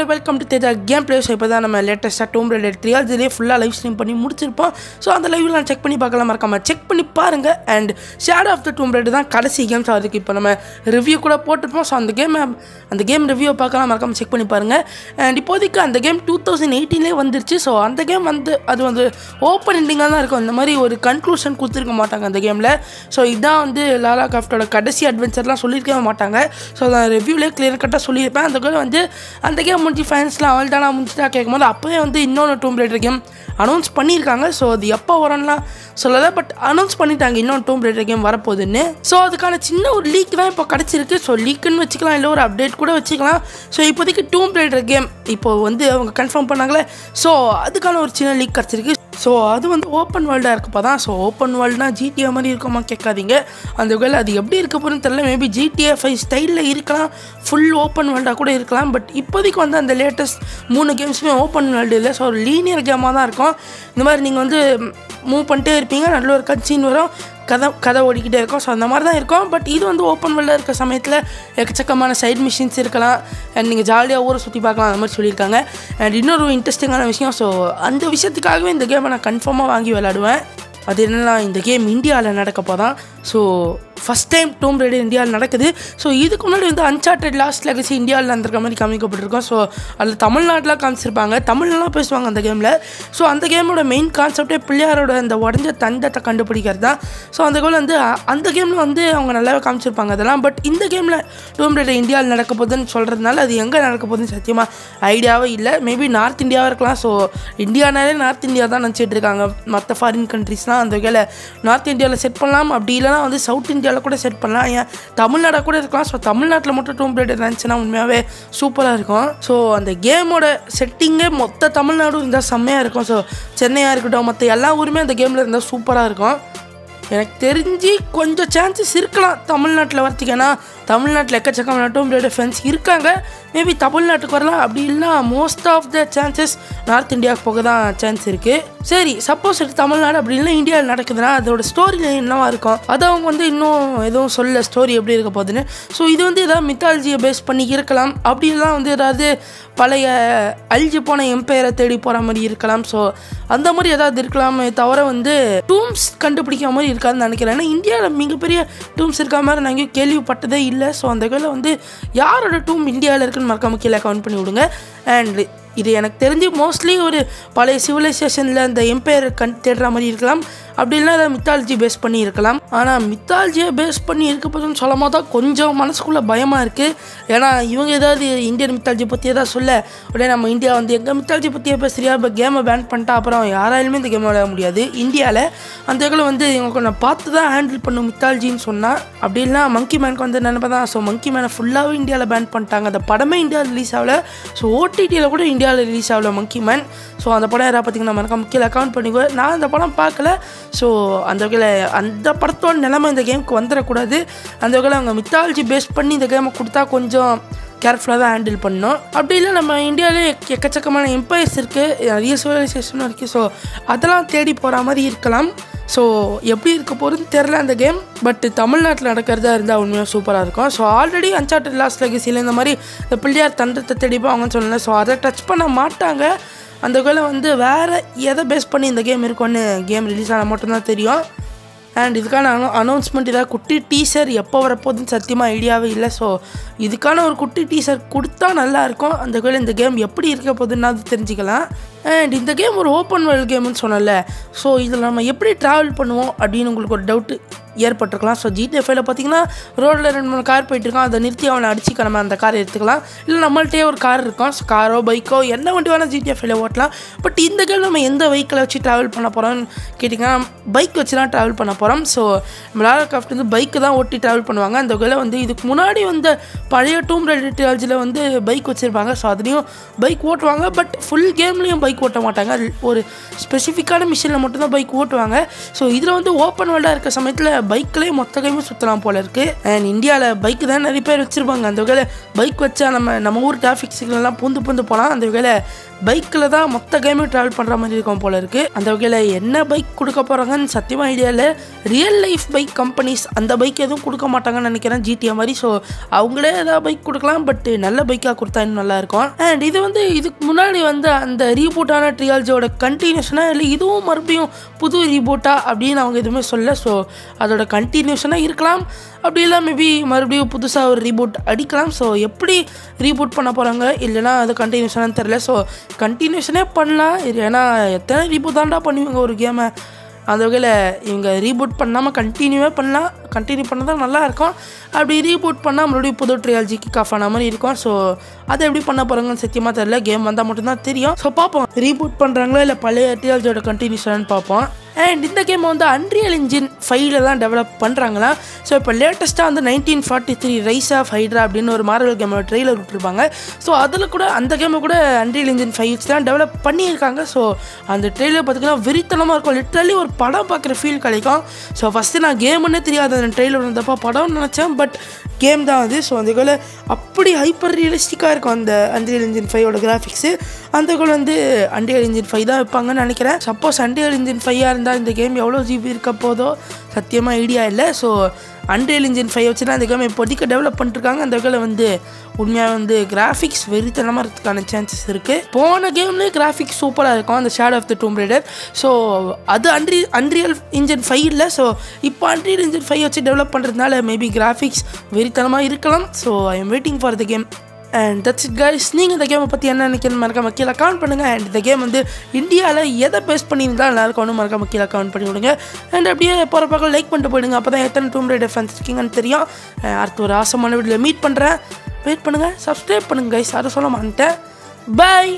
Hello welcome to Teja game plays இப்போ தான் நம்ம லேட்டஸ்ட்டாக டூம் ரைடர் இதுலேயே ஃபுல்லாக லைவ் ஸ்ட்ரீம் பண்ணி முடிச்சிருப்போம். ஸோ அந்த லைவ்ல நான் செக் பண்ணி பார்க்கலாம் மறக்காம செக் பண்ணி பாருங்கள் and Shadow of the Tomb Raider தான் கடைசி கேம்ஸ் அதுக்கு இப்போ நம்ம ரிவ்யூ கூட போட்டிருப்போம். ஸோ அந்த கேம் அந்த கேம் ரிவ்யூ பார்க்கலாம் மறக்காம செக் பண்ணி பாருங்கள் அண்ட் இப்போதைக்கு அந்த கேம் டூ தௌசண்ட் எயிட்டீன்லேயே வந்துருச்சு. ஸோ அந்த கேம் வந்து அது வந்து ஓப்பன் எண்டிங்காக தான் இருக்கும். இந்த மாதிரி ஒரு கன்க்ளூஷன் கொடுத்துருக்க மாட்டாங்க அந்த கேமில் ஸோ இதான் வந்து லாலா கிராஃப்டோட கடைசி அட்வென்ச்சர்லாம் சொல்லியிருக்கவே மாட்டாங்க. ஸோ நான் ரிவ்யூலே கிளியர் கட்டாக சொல்லியிருப்பேன். அந்த கேம் வந்து அந்த கேம் முடிஞ்சு ஃபேன்ஸ்லாம் அவள் தானா முடிச்சுட்டா கேட்கும்போது அப்போவே வந்து இன்னொன்று டூம் ரைடர் கேம் அனௌன்ஸ் பண்ணியிருக்காங்க. ஸோ அது எப்போ வரும்லாம் சொல்லலை பட் அனௌன்ஸ் பண்ணிட்டாங்க இன்னொன்று டூம் ரைடர் கேம் வரப்போகுதுன்னு. ஸோ அதுக்கான சின்ன ஒரு லீக் தான் இப்போ கிடச்சிருக்கு. ஸோ லீக்குன்னு வச்சுக்கலாம் இல்லை ஒரு அப்டேட் கூட வச்சுக்கலாம். ஸோ இப்போதைக்கு டூம் ரைடர் கேம் இப்போ வந்து அவங்க கன்ஃபார்ம் பண்ணாங்களே. ஸோ அதுக்கான ஒரு சின்ன லீக் கிடச்சிருக்கு. ஸோ அது வந்து ஓப்பன் வேர்ல்டாக இருக்கப்போ தான். ஸோ ஓப்பன் வேர்ல்டுனா ஜிடிஏ மாதிரி இருக்குமா கேட்காதீங்க. அந்த வேலை அது எப்படி இருக்க போகிறேன்னு தெரியல. மேபி ஜிடிஏ ஃபைவ் ஸ்டைலில் இருக்கலாம். ஃபுல் ஓப்பன் வேர்ல்டாக கூட இருக்கலாம். பட் இப்போதைக்கு வந்து அந்த லேட்டஸ்ட் மூணு கேம்ஸுமே ஓப்பன் வேர்ல்டு இல்லை. ஸோ ஒரு லீனியர் கேமாக தான் இருக்கும். இந்த மாதிரி நீங்கள் வந்து மூவ் பண்ணிட்டே இருப்பீங்க. நல்ல ஒரு கட்சின்னு வரும். கதை கதை ஓடிக்கிட்டே இருக்கும். ஸோ அந்த மாதிரி தான் இருக்கும். பட் இது வந்து ஓப்பன் வேர்ல்டில் இருக்க சமயத்தில் எக்கச்சக்கமான சைட் மிஷின்ஸ் இருக்கலாம். அண்ட் நீங்கள் ஜாலியாக ஊரை சுற்றி பார்க்கலாம். அந்த மாதிரி சொல்லியிருக்காங்க. அண்ட் இன்னொரு இன்ட்ரெஸ்டிங்கான விஷயம். ஸோ அந்த விஷயத்துக்காகவே இந்த கேமை நான் கன்ஃபார்மாக வாங்கி விளாடுவேன் அது என்னென்னா இந்த கேம் இந்தியாவில் நடக்க போதான். So first time Tomb Raider இந்தியாவில் நடக்குது. ஸோ இதுக்கு முன்னாடி வந்து அன்சார்டட் லாஸ்ட் லெகசி இந்தியாவில் நடந்திருக்க மாதிரி காமிக்கப்பட்டிருக்கோம். ஸோ அதில் தமிழ்நாட்டில் காமிச்சிருப்பாங்க. தமிழ்லாம் பேசுவாங்க அந்த கேமில் ஸோ அந்த கேமோட மெயின் கான்செப்டே பிள்ளையாரோட அந்த உடஞ்ச தந்தத்தை கண்டுபிடிக்கிறது தான். ஸோ அந்த கோல் வந்து அந்த கேமில் வந்து அவங்க நல்லாவே காமிச்சிருப்பாங்க அதெல்லாம். பட் இந்த கேமில் டோம் ரைடர் இந்தியாவில் நடக்க போகுதுன்னு சொல்கிறதுனால அது எங்கே நடக்க போகுதுன்னு சத்தியமாக ஐடியாவே இல்லை. மேபி நார்த் இந்தியாவாக இருக்கலாம். ஸோ இந்தியானாலே நார்த் இந்தியா தான் நினச்சிட்டு இருக்காங்க. மற்ற ஃபாரின் கண்ட்ரிஸ்லாம் அந்த வகையில் நார்த் இந்தியாவில் செட் பண்ணலாம். அப்படி இல்லைனா வந்து சவுத் இந்தியா இந்தியாவில் கூட செட் பண்ணலாம். ஏன் தமிழ்நாடாக கூட இருக்கலாம். ஸோ தமிழ்நாட்டில் மட்டும் டூம் ரைடர் இருந்துச்சுன்னா உண்மையாகவே சூப்பராக இருக்கும். ஸோ அந்த கேமோட செட்டிங்கே மொத்த தமிழ்நாடும் இருந்தால் செம்மையாக இருக்கும். ஸோ சென்னையாக இருக்கட்டும் மற்ற எல்லா ஊருமே அந்த கேமில் இருந்தால் சூப்பராக இருக்கும். எனக்கு தெரிஞ்சு கொஞ்சம் சான்சஸ் இருக்கலாம் தமிழ்நாட்டில் வரத்துக்கு ஏன்னா தமிழ்நாட்டில் எக்கச்சக்கமான டூம் ரைடர் ஃபேன்ஸ் இருக்காங்க. மேபி தமிழ்நாட்டுக்கு வரலாம் அப்படி இல்லைனா most of the chances north இந்தியாவுக்கு போக தான் சான்ஸ் இருக்குது சரி சப்போஸ் இது தமிழ்நாடு அப்படி இல்லை இந்தியாவில் நடக்குதுன்னா அதோட ஸ்டோரி என்னவா இருக்கும்? அது அவங்க வந்து இன்னும் எதுவும் சொல்ல ஸ்டோரி எப்படி இருக்க போகுதுன்னு. ஸோ இது வந்து ஏதாவது மித்தாலஜியை பேஸ் பண்ணி இருக்கலாம். அப்படிலாம் வந்து ஏதாவது பழைய அழிஞ்சு போன எம்பையரை தேடி போகிற மாதிரி இருக்கலாம். ஸோ அந்த மாதிரி ஏதாவது இருக்கலாமே தவிர வந்து டூம்ஸ் கண்டுபிடிக்கிற மாதிரி இருக்காதுன்னு நினைக்கிறேன். ஏன்னா இந்தியாவில் மிகப்பெரிய டூம்ஸ் இருக்க மாதிரி நான் எங்கேயும் கேள்விப்பட்டதே இல்லை. ஸோ அந்த வகையில் வந்து யாரோட டூம் இந்தியாவில் இருக்குன்னு மறக்காம கீழே கவுண்ட் பண்ணி விடுங்க. அண்ட் இது எனக்கு தெரிஞ்சு மோஸ்ட்லி ஒரு பழைய சிவிலைசேஷனில் இந்த எம்பையர் கண் தேடுற மாதிரி இருக்கலாம். அப்படி இல்லைனா மித்தாலஜி பேஸ் பண்ணி இருக்கலாம். ஆனால் மித்தாலஜியை பேஸ் பண்ணி இருக்க போதுன்னு சொல்லும் போது தான் கொஞ்சம் மனசுக்குள்ளே பயமாக இருக்குது ஏன்னா இவங்க ஏதாவது இந்தியன் மித்தாலஜி பற்றி ஏதாவது சொல்ல உடனே நம்ம இந்தியா வந்து எங்கள் மித்தாலஜி பற்றியே பேசுறியா? இப்போ கேமை பேன் பண்ணிட்டா அப்புறம் யாராலுமே இந்த கேம் விளையாட முடியாது. இந்தியாவில் அந்த இதில் வந்து இவங்க கொஞ்சம் பார்த்து தான் ஹேண்டில் பண்ணும் மித்தாலஜின்னு சொன்னால் அப்படி இல்லைனா மங்கி மேனுக்கு வந்து நினைப்பா தான். ஸோ மங்கி மேனை ஃபுல்லாகவே இந்தியாவில் பேன் பண்ணிட்டாங்க. அந்த படமே இந்தியாவில் ரிலீஸ் ஆகல. ஸோ ஓடிடியில் கூட இந்தியாவில் ரிலீஸ் ஆகல மங்கி மேன் ஸோ அந்த படம் யாராவது பார்த்தீங்கன்னா மறக்காம கீழே அக்கௌண்ட் பண்ணிக்கோ நான் அந்த படம் பார்க்கல. ஸோ அந்த வகையில் அந்த படத்தோட நிலமை இந்த கேமுக்கு வந்துடக்கூடாது அந்த வகையில் அவங்க மித்தாலஜி பேஸ் பண்ணி இந்த கேமை கொடுத்தா கொஞ்சம் கேர்ஃபுல்லாக தான் ஹேண்டில் பண்ணோம் அப்படி இல்லை நம்ம இந்தியாவிலே எக்கச்சக்கமான எம்பையர்ஸ் இருக்குது நிறைய சிவிலைசேஷனும் இருக்குது ஸோ அதெல்லாம் தேடி போகிற மாதிரி இருக்கலாம். ஸோ எப்படி இருக்க போகிறதுன்னு தெரில அந்த கேம் பட் தமிழ்நாட்டில் நடக்கிறதா இருந்தால் உண்மையாக சூப்பராக இருக்கும். ஸோ ஆல்ரெடி அன்சார்டட் லாஸ்ட் லெகசியில் இந்த மாதிரி இந்த பிள்ளையார் தண்டத்தை தேடிப்பாங்கன்னு சொல்லலை ஸோ அதை டச் பண்ண மாட்டாங்க. அந்த கோயிலை வந்து வேறு எதை பேஸ் பண்ணி இந்த கேம் இருக்கும்னு கேம் ரிலீஸ் ஆனால் மட்டும்தான் தெரியும். அண்ட் இதுக்கான அனௌ அனௌன்ஸ்மெண்ட் ஏதாவது குட்டி டீசர் எப்போ வரப்போகுதுன்னு சத்தியமாக ஐடியாவே இல்லை. ஸோ இதுக்கான ஒரு குட்டி டீசர் கொடுத்தா நல்லாயிருக்கும் அந்த கோயில் இந்த கேம் எப்படி இருக்க போகுதுன்னா அது தெரிஞ்சுக்கலாம். அண்ட் இந்த கேம் ஒரு ஓப்பன் வேர்ல்டு கேம்னு சொன்னல ஸோ இதில் நம்ம எப்படி ட்ராவல் பண்ணுவோம் அப்படின்னு உங்களுக்கு ஒரு டவுட்டு ஏற்பட்டிருக்கலாம். ஸோ ஜிடிஎஃப்ஐல பார்த்தீங்கன்னா ரோட்டில் ரெண்டு மூணு கார் போயிட்டுருக்கோம் அதை நிறுத்தி அவனை அடிச்சு நம்ம அந்த காரை எடுத்துக்கலாம். இல்லை நம்மள்ட்டே ஒரு கார் இருக்கும். ஸோ காரோ பைக்கோ என்ன வண்டி வேணால் ஜிடிஎஃப்ஐல ஓட்டலாம். பட் இந்த கேம் நம்ம எந்த வெஹிக்கிளை வச்சு ட்ராவல் பண்ண போகிறோம்னு கேட்டிங்கன்னா பைக் வச்சு தான் ட்ராவல் பண்ண போகிறோம் ஸோ லாரா கிராஃப்ட் வந்து பைக்கு தான் ஓட்டி ட்ராவல் பண்ணுவாங்க. அந்த வகையில் வந்து இதுக்கு முன்னாடி வந்த பழைய டூம் ரைடர் டெக்னாலஜியில் வந்து பைக் வச்சுருப்பாங்க. ஸோ அதுலேயும் பைக் ஓட்டுவாங்க. பட் ஃபுல் கேம்லேயும் பைக் பைக் ஓட்ட மாட்டாங்க. அது ஒரு ஸ்பெசிஃபிக்கான மிஷினில் மட்டும்தான் பைக் ஓட்டுவாங்க. ஸோ இதில் வந்து ஓப்பன் வேர்ல்டாக இருக்க சமயத்தில் பைக்லேயே மொத்த கையுமே சுற்றலாம் போல இருக்குது அண்ட் இந்தியாவில் பைக்கு தான் நிறைய பேர் வச்சுருப்பாங்க. அந்த வகையில் பைக் வச்சா நம்ம நம்ம ஊர் டிராஃபிக் சிக்னல்லாம் பூந்து பூந்து போகலாம் அந்த வகையில் பைக்கில் தான் மொத்த கேமே ட்ராவல் பண்ணுற மாதிரி இருக்கும் போல இருக்குது அந்த வகையில் என்ன பைக் கொடுக்க போகிறாங்கன்னு சத்தியமாக ஐடியாவில் ரியல் லைஃப் பைக் கம்பெனிஸ் அந்த பைக் எதுவும் கொடுக்க மாட்டாங்கன்னு நினைக்கிறேன். ஜிடிஏ மாதிரி. ஸோ அவங்களே ஏதாவது பைக் கொடுக்கலாம். பட் நல்ல பைக்காக கொடுத்தா இன்னும் நல்லாயிருக்கும் அண்ட் இது வந்து இதுக்கு முன்னாடி வந்து அந்த ரீபூட்டான ட்ரியாலஜியோட கண்டினியூஷனாக இல்லை இதுவும் மறுபடியும் புது ரீபூட்டா அப்படின்னு அவங்க எதுவுமே சொல்ல ஸோ அதோட கண்டினியூஷனாக இருக்கலாம். அப்படி இல்லை மேபி மறுபடியும் புதுசாக ஒரு ரீபூட் அடிக்கலாம். ஸோ எப்படி ரீபூட் பண்ண போகிறாங்க இல்லைனா அது கண்டினியூஷனாக தெரில ஸோ கண்டினியூஷனே பண்ணலாம். ஏன்னா எத்தனை ரீபூட் தாண்டா பண்ணுவீங்க ஒரு கேமை அந்த வகையில் இவங்க ரீபூட் பண்ணாமல் கண்டினியூவே பண்ணலாம். கண்டினியூ பண்ணால் தான் நல்லா இருக்கும். அப்படி ரீபூட் பண்ணால் மறுபடியும் புது ட்ரியாலஜி கிக் ஆஃப் ஆன மாதிரி இருக்கும். ஸோ அதை எப்படி பண்ண போகிறாங்கன்னு சத்தியமாக தெரியல. கேம் வந்தால் மட்டும்தான் தெரியும். ஸோ பார்ப்போம். ரீபூட் பண்ணுறாங்களா இல்லை பழைய ட்ரியாலஜியோட கண்டினியூஷன் பார்ப்போம். அண்ட் இந்த கேம் வந்து அன்ரியல் இன்ஜின் ஃபைவ்ல தான் டெவலப் பண்ணுறாங்களா ஸோ இப்போ லேட்டஸ்ட்டாக வந்து nineteen forty three Rise of Hydra அப்படின்னு ஒரு மார்வல் கேமோட ட்ரெயிலர் விட்டுருப்பாங்க ஸோ அதில் கூட அந்த கேமை கூட அன்ரியல் இன்ஜின் ஃபைவ் தான் டெவலப் பண்ணியிருக்காங்க. ஸோ அந்த ட்ரெயிலர் பார்த்திங்கன்னா வெறித்தனமாக இருக்கும். லிட்ரலி ஒரு படம் பார்க்குற ஃபீல் கிடைக்கும். ஸோ ஃபஸ்ட்டு நான் கேமுன்னே தெரியாது அந்த ட்ரெயிலர் வந்தப்போ படம்னு நினச்சேன். பட் கேம் தான் அது. ஸோ அந்த கோல அப்படி ஹைப்பர் ரியலிஸ்டிக்காக இருக்கும் அந்த அண்டியல் இன்ஜின் ஃபைவோட கிராஃபிக்ஸு அந்த கோல் வந்து அண்டியல் இன்ஜின் ஃபைவ் தான் வைப்பாங்கன்னு நினைக்கிறேன். சப்போஸ் அண்டியல் இன்ஜின் ஃபைவாக இருந்தால் இந்த கேம் எவ்வளோ ஜிபி இருக்க போதோ சத்தியமாக ஐடியா இல்லை. ஸோ அன்ரியல் இன்ஜின் ஃபைவ் வச்சு தான் இந்த கேம் இப்போதைக்கு டெவலப் பண்ணிருக்காங்க அந்த வகையில் வந்து உண்மையாக வந்து கிராஃபிக்ஸ் வெறித்தனமாக இருக்கிறதுக்கான சான்சஸ் இருக்குது போன கேம்லேயே கிராஃபிக்ஸ் சூப்பராக இருக்கும். அந்த Shade of the Tomb Raider so அது அன்ரி அன்ரியல் இன்ஜின் ஃபைவ் இல்லை. ஸோ இப்போ அன்ரியல் இன்ஜின் ஃபைவ் வச்சு டெவலப் பண்ணுறதுனால மேபி கிராஃபிக்ஸ் வெறித்தனமாக இருக்கலாம். So I am waiting for the game and that's it guys நீங்கள் இந்த கேமை பற்றி என்ன நினைக்கிறேன் மறக்காம கீழே கமெண்ட் பண்ணுங்கள் அண்ட் இந்த கேம் வந்து இந்தியாவில் எதை பேஸ் பண்ணியிருந்தா எல்லாருக்கும் ஒன்றும் மறக்காம கீழே கமெண்ட் பண்ணி விடுங்க. அண்ட் அப்படியே போகிற பக்கம் லைக் பண்ணிட்டு போயிடுங்க. அப்போ தான் எத்தனை டூம் ரேட் ஃபேன்ஸ் இருக்கீங்கன்னு தெரியும். அடுத்த ஒரு ஆசமான வீடியோவில் மீட் பண்ணுறேன் வெயிட் பண்ணுங்கள் சப்ஸ்கிரைப் பண்ணுங்கள் கைஸ் அதை சொல்ல மாட்டேன் பாய்